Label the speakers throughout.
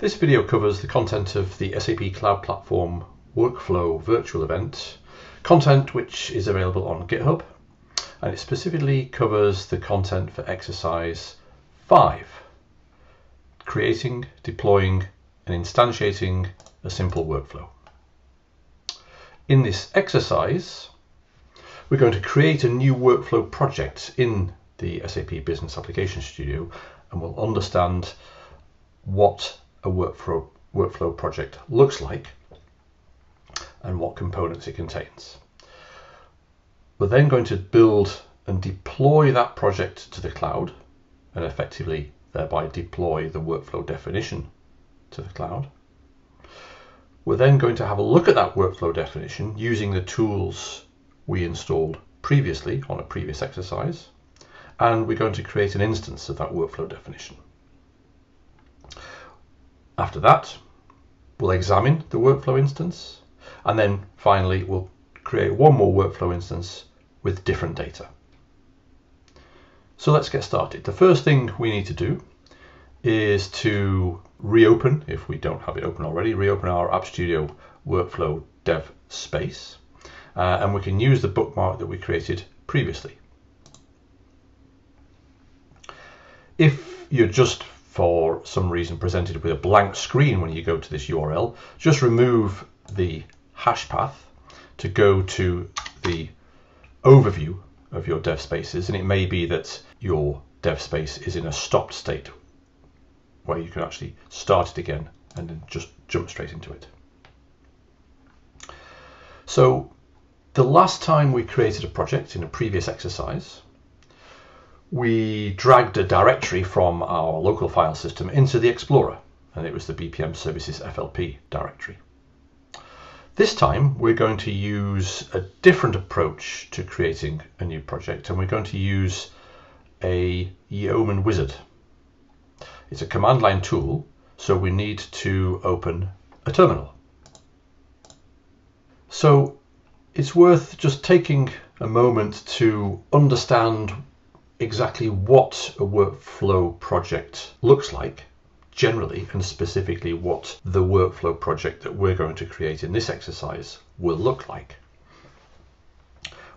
Speaker 1: This video covers the content of the SAP Cloud Platform Workflow virtual event, content which is available on GitHub, and it specifically covers the content for exercise 5, creating, deploying, and instantiating a simple workflow. In this exercise, we're going to create a new workflow project in the SAP Business Application Studio, and we'll understand what a workflow, workflow project looks like and what components it contains. We're then going to build and deploy that project to the cloud and effectively thereby deploy the workflow definition to the cloud. We're then going to have a look at that workflow definition using the tools we installed previously on a previous exercise and we're going to create an instance of that workflow definition. After that, we'll examine the workflow instance, and then finally we'll create one more workflow instance with different data. So let's get started. The first thing we need to do is to reopen, if we don't have it open already, reopen our App Studio workflow dev space. Uh, and we can use the bookmark that we created previously. If you're just for some reason presented with a blank screen when you go to this URL, just remove the hash path to go to the overview of your dev spaces and it may be that your dev space is in a stopped state where you can actually start it again and then just jump straight into it. So the last time we created a project in a previous exercise, we dragged a directory from our local file system into the Explorer, and it was the BPM Services FLP directory. This time we're going to use a different approach to creating a new project, and we're going to use a Yeoman wizard. It's a command line tool, so we need to open a terminal. So it's worth just taking a moment to understand exactly what a workflow project looks like generally and specifically what the workflow project that we're going to create in this exercise will look like.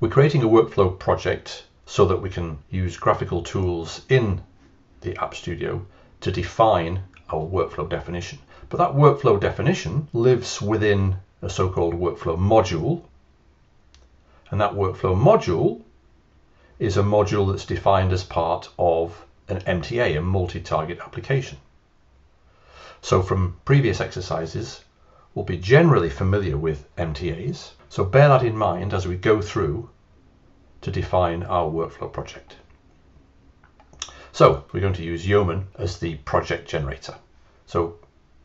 Speaker 1: We're creating a workflow project so that we can use graphical tools in the App Studio to define our workflow definition. But that workflow definition lives within a so-called workflow module. And that workflow module is a module that's defined as part of an MTA, a multi-target application. So from previous exercises, we'll be generally familiar with MTAs. So bear that in mind as we go through to define our workflow project. So we're going to use Yeoman as the project generator. So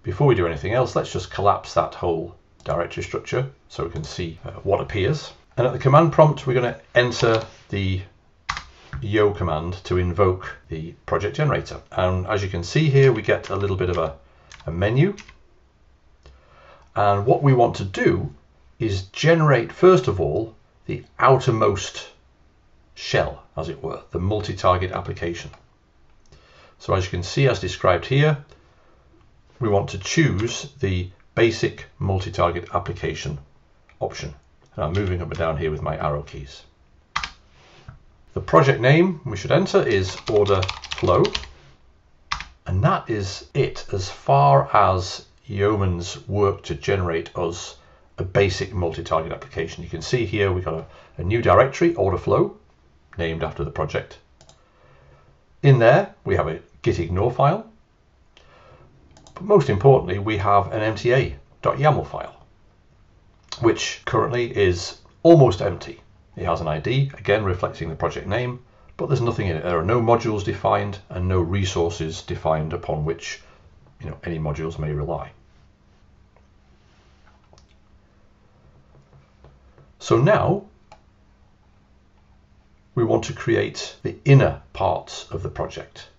Speaker 1: before we do anything else, let's just collapse that whole directory structure so we can see uh, what appears. And at the command prompt, we're going to enter the yo command to invoke the project generator. And as you can see here, we get a little bit of a, a menu. And what we want to do is generate, first of all, the outermost shell, as it were, the multi-target application. So as you can see, as described here, we want to choose the basic multi-target application option. And I'm moving up and down here with my arrow keys. The project name we should enter is order flow. And that is it as far as Yeoman's work to generate us a basic multi-target application. You can see here we've got a, a new directory, order flow, named after the project. In there, we have a git ignore file. But most importantly, we have an mta.yaml file, which currently is almost empty. It has an ID, again reflecting the project name, but there's nothing in it. There are no modules defined and no resources defined upon which you know, any modules may rely. So now we want to create the inner parts of the project,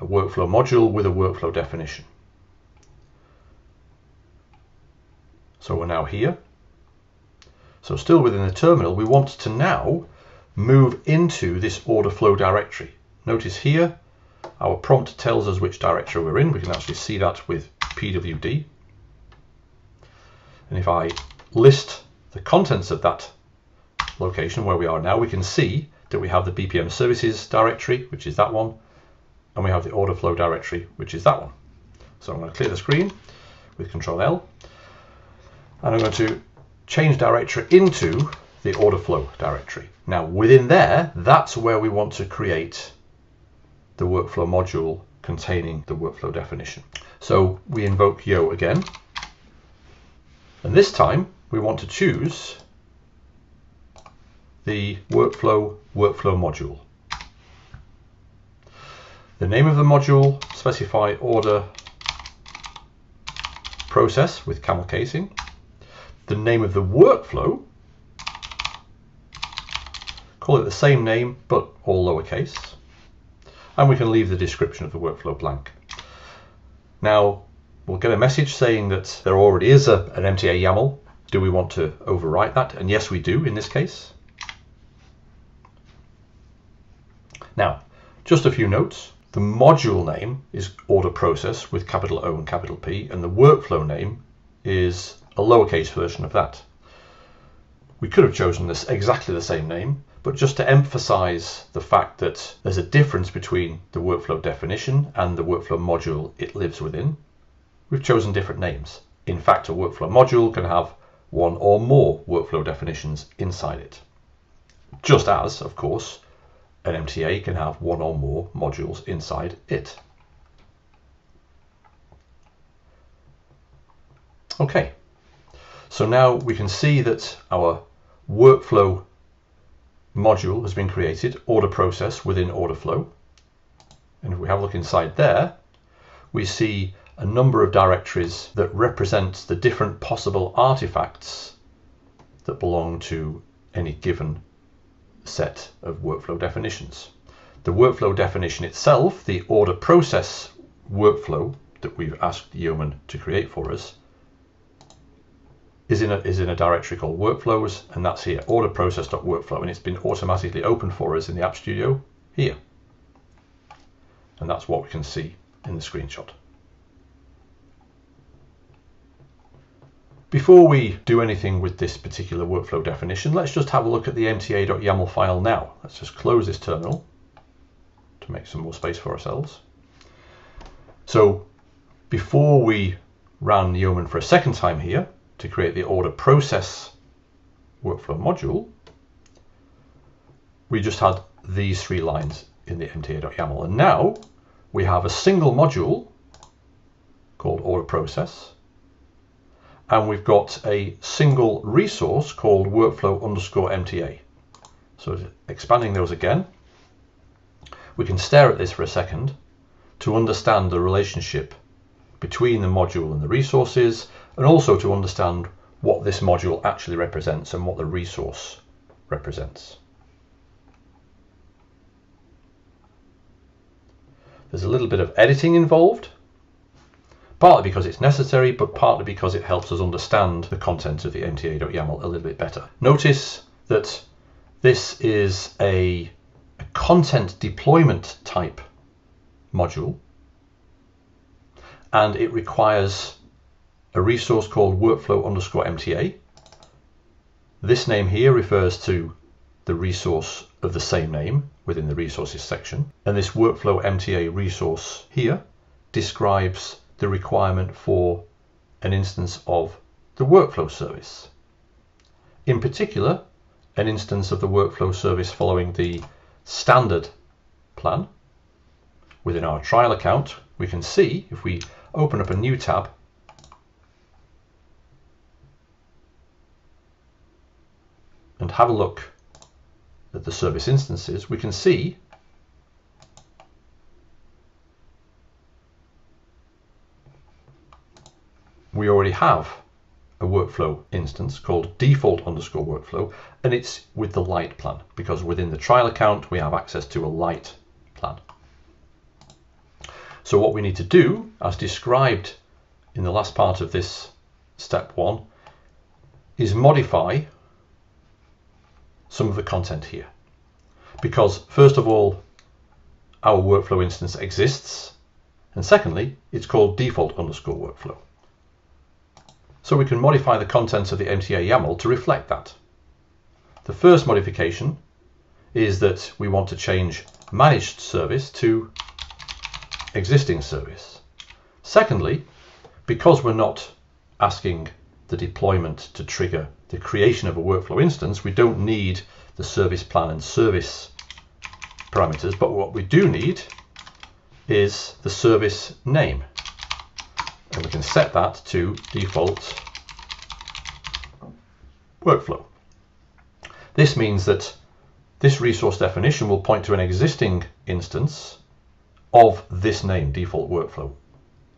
Speaker 1: a workflow module with a workflow definition. So we're now here so still within the terminal, we want to now move into this order flow directory. Notice here, our prompt tells us which directory we're in. We can actually see that with pwd. And if I list the contents of that location where we are now, we can see that we have the BPM services directory, which is that one, and we have the order flow directory, which is that one. So I'm going to clear the screen with Control L, and I'm going to change directory into the order flow directory. Now within there, that's where we want to create the workflow module containing the workflow definition. So we invoke yo again, and this time we want to choose the workflow workflow module. The name of the module, specify order process with camel casing. The name of the workflow, call it the same name but all lowercase. And we can leave the description of the workflow blank. Now we'll get a message saying that there already is a, an MTA YAML. Do we want to overwrite that? And yes, we do in this case. Now, just a few notes. The module name is order process with capital O and capital P, and the workflow name is a lowercase version of that. We could have chosen this exactly the same name, but just to emphasize the fact that there's a difference between the workflow definition and the workflow module it lives within, we've chosen different names. In fact, a workflow module can have one or more workflow definitions inside it. Just as, of course, an MTA can have one or more modules inside it. Okay, so now we can see that our workflow module has been created, order process within order flow. And if we have a look inside there, we see a number of directories that represent the different possible artifacts that belong to any given set of workflow definitions. The workflow definition itself, the order process workflow that we've asked Yeoman to create for us, is in a, is in a directory called workflows, and that's here, order process.workflow, and it's been automatically opened for us in the App Studio here. And that's what we can see in the screenshot. Before we do anything with this particular workflow definition, let's just have a look at the mta.yaml file now. Let's just close this terminal to make some more space for ourselves. So before we ran Yeoman for a second time here to create the order process workflow module, we just had these three lines in the mta.yaml. And now we have a single module called order process and we've got a single resource called workflow underscore MTA. So expanding those again, we can stare at this for a second to understand the relationship between the module and the resources, and also to understand what this module actually represents and what the resource represents. There's a little bit of editing involved, partly because it's necessary, but partly because it helps us understand the content of the mta.yaml a little bit better. Notice that this is a, a content deployment type module, and it requires a resource called workflow underscore MTA. This name here refers to the resource of the same name within the resources section. And this workflow MTA resource here describes the requirement for an instance of the workflow service. In particular, an instance of the workflow service following the standard plan. Within our trial account, we can see if we open up a new tab have a look at the service instances, we can see we already have a workflow instance called default underscore workflow, and it's with the light plan because within the trial account we have access to a light plan. So what we need to do, as described in the last part of this step one, is modify some of the content here. Because first of all, our workflow instance exists, And secondly, it's called default underscore workflow. So we can modify the contents of the MTA YAML to reflect that. The first modification is that we want to change managed service to existing service. Secondly, because we're not asking the deployment to trigger the creation of a workflow instance, we don't need the service plan and service parameters, but what we do need is the service name. And we can set that to default workflow. This means that this resource definition will point to an existing instance of this name, default workflow.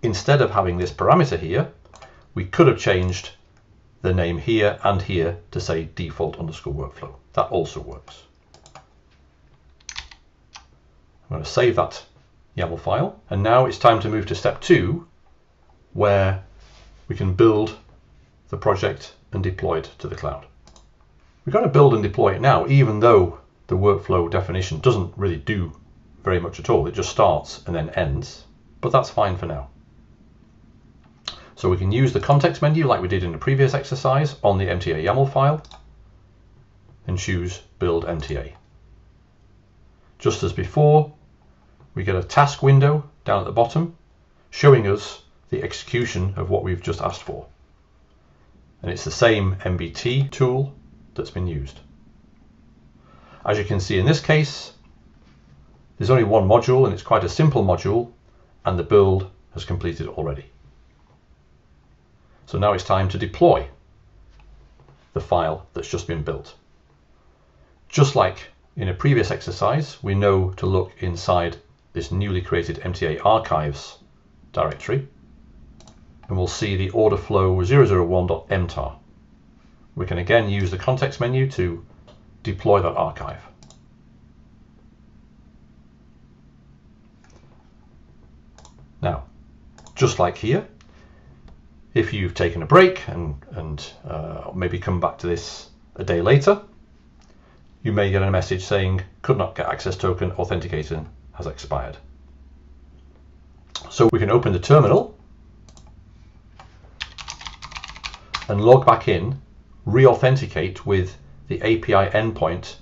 Speaker 1: Instead of having this parameter here, we could have changed the name here and here to say default underscore workflow. That also works. I'm going to save that YAML file. And now it's time to move to step two, where we can build the project and deploy it to the cloud. We've got to build and deploy it now, even though the workflow definition doesn't really do very much at all. It just starts and then ends, but that's fine for now. So we can use the context menu like we did in the previous exercise on the MTA YAML file and choose Build MTA. Just as before, we get a task window down at the bottom showing us the execution of what we've just asked for. And it's the same MBT tool that's been used. As you can see in this case, there's only one module and it's quite a simple module and the build has completed already. So now it's time to deploy the file that's just been built. Just like in a previous exercise, we know to look inside this newly created MTA archives directory and we'll see the order flow 001.mtar. We can again use the context menu to deploy that archive. Now, just like here, if you've taken a break and, and uh, maybe come back to this a day later, you may get a message saying could not get access token authentication has expired. So we can open the terminal and log back in, re-authenticate with the API endpoint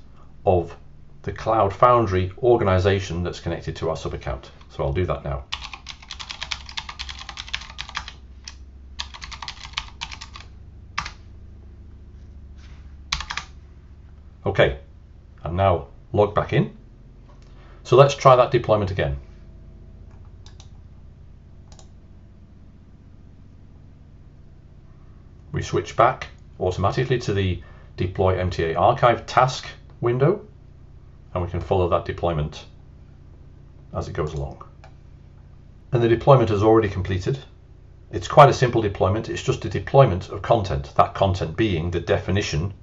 Speaker 1: of the Cloud Foundry organization that's connected to our sub account. So I'll do that now. Okay, and now log back in. So let's try that deployment again. We switch back automatically to the deploy MTA archive task window and we can follow that deployment as it goes along. And the deployment is already completed. It's quite a simple deployment. It's just a deployment of content, that content being the definition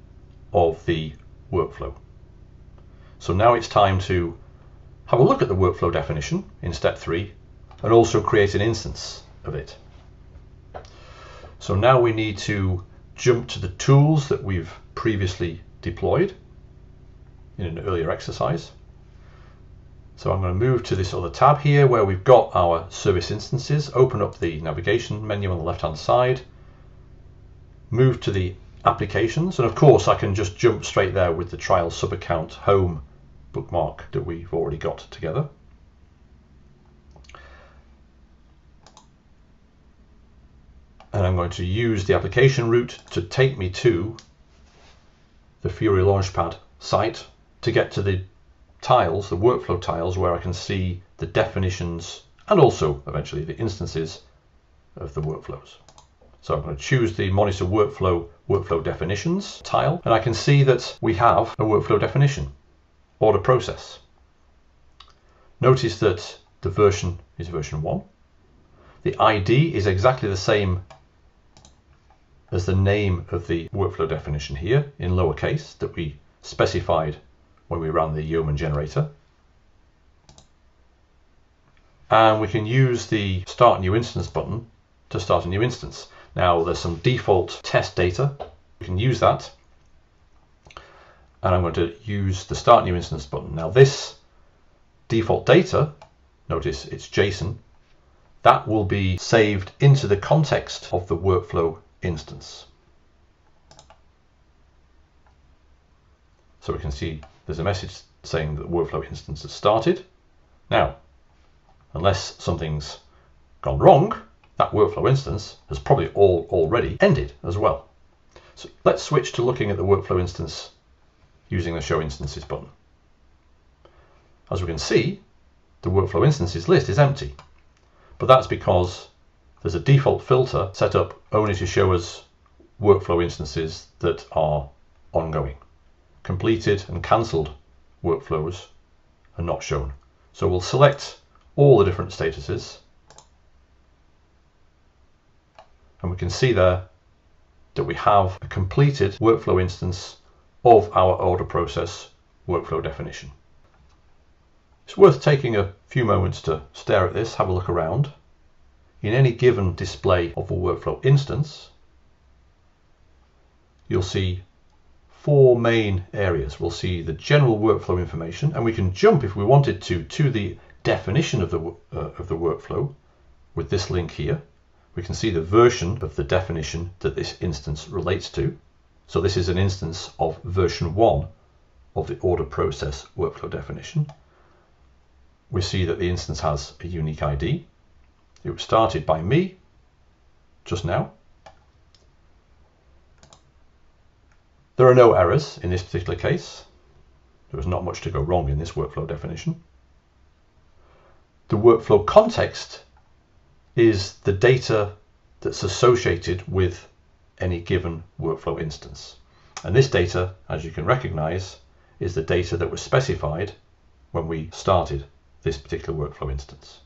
Speaker 1: of the workflow. So now it's time to have a look at the workflow definition in step three and also create an instance of it. So now we need to jump to the tools that we've previously deployed in an earlier exercise. So I'm going to move to this other tab here where we've got our service instances, open up the navigation menu on the left hand side, move to the applications. And of course, I can just jump straight there with the trial sub account home bookmark that we've already got together. And I'm going to use the application route to take me to the Fiori Launchpad site to get to the tiles, the workflow tiles, where I can see the definitions and also eventually the instances of the workflows. So I'm going to choose the monitor workflow workflow definitions tile and I can see that we have a workflow definition order process. Notice that the version is version 1. The ID is exactly the same as the name of the workflow definition here in lowercase that we specified when we ran the Yeoman generator. And we can use the start new instance button to start a new instance. Now there's some default test data. We can use that. And I'm going to use the start new instance button. Now this default data, notice it's JSON, that will be saved into the context of the workflow instance. So we can see there's a message saying that workflow instance has started. Now, unless something's gone wrong, that workflow instance has probably all already ended as well. So let's switch to looking at the workflow instance using the show instances button. As we can see, the workflow instances list is empty, but that's because there's a default filter set up only to show us workflow instances that are ongoing. Completed and cancelled workflows are not shown. So we'll select all the different statuses and we can see there that we have a completed workflow instance of our order process workflow definition. It's worth taking a few moments to stare at this, have a look around. In any given display of a workflow instance, you'll see four main areas. We'll see the general workflow information, and we can jump if we wanted to to the definition of the, uh, of the workflow with this link here. We can see the version of the definition that this instance relates to. So this is an instance of version 1 of the order process workflow definition. We see that the instance has a unique ID. It was started by me just now There are no errors in this particular case. There was not much to go wrong in this workflow definition. The workflow context is the data that's associated with any given workflow instance. And this data, as you can recognize, is the data that was specified when we started this particular workflow instance.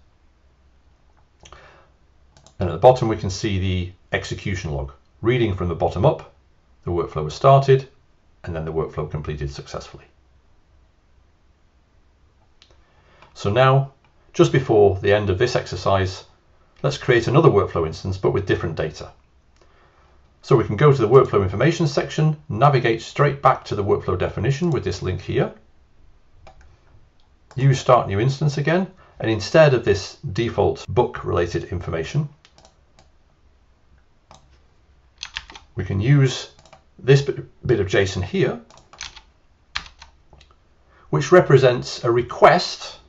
Speaker 1: And at the bottom, we can see the execution log, reading from the bottom up the workflow was started, and then the workflow completed successfully. So now, just before the end of this exercise, let's create another workflow instance, but with different data. So we can go to the workflow information section, navigate straight back to the workflow definition with this link here, use start new instance again, and instead of this default book related information, we can use this bit of JSON here, which represents a request.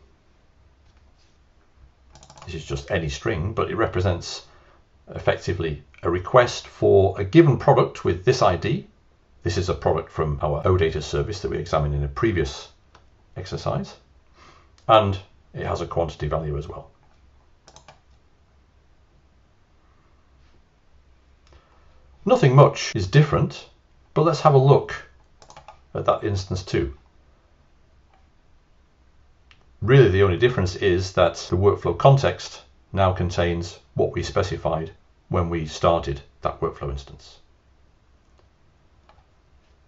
Speaker 1: This is just any string, but it represents effectively a request for a given product with this ID. This is a product from our OData service that we examined in a previous exercise. And it has a quantity value as well. Nothing much is different but let's have a look at that instance too. Really the only difference is that the workflow context now contains what we specified when we started that workflow instance.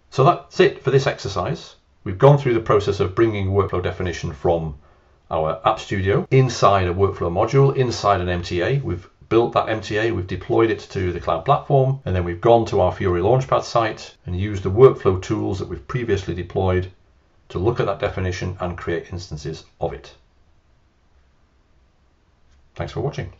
Speaker 1: So that's it for this exercise. We've gone through the process of bringing workflow definition from our App Studio inside a workflow module, inside an MTA. We've built that MTA, we've deployed it to the cloud platform, and then we've gone to our Fiori Launchpad site and used the workflow tools that we've previously deployed to look at that definition and create instances of it. Thanks for watching.